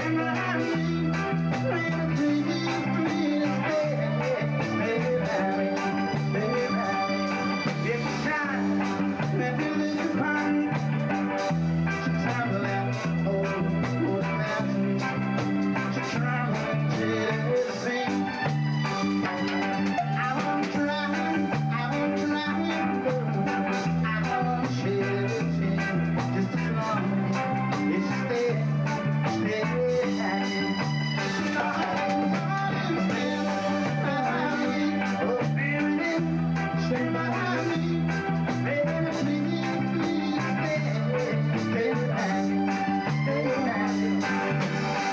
Amen. Thank you.